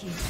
team's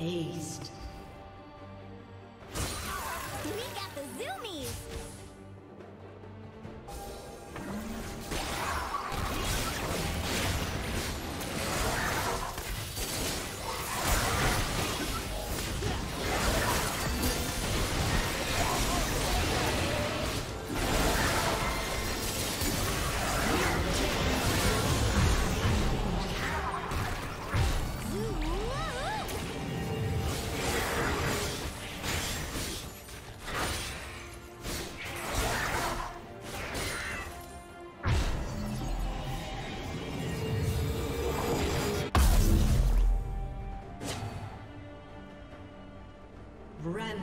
Aced.